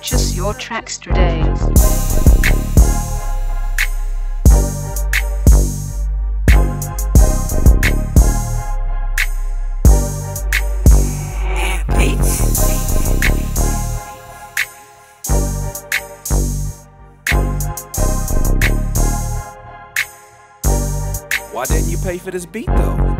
Purchase your tracks today. Why didn't you pay for this beat though?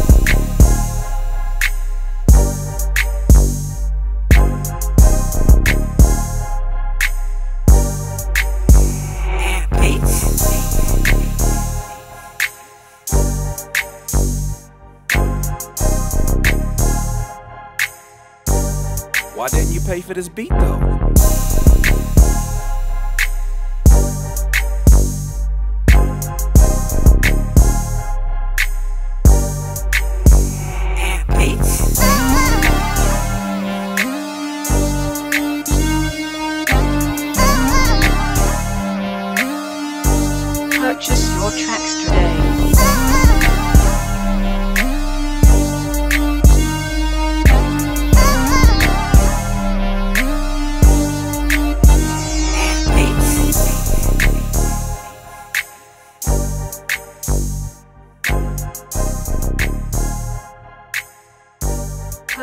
Why didn't you pay for this beat though? Purchase your tracks today.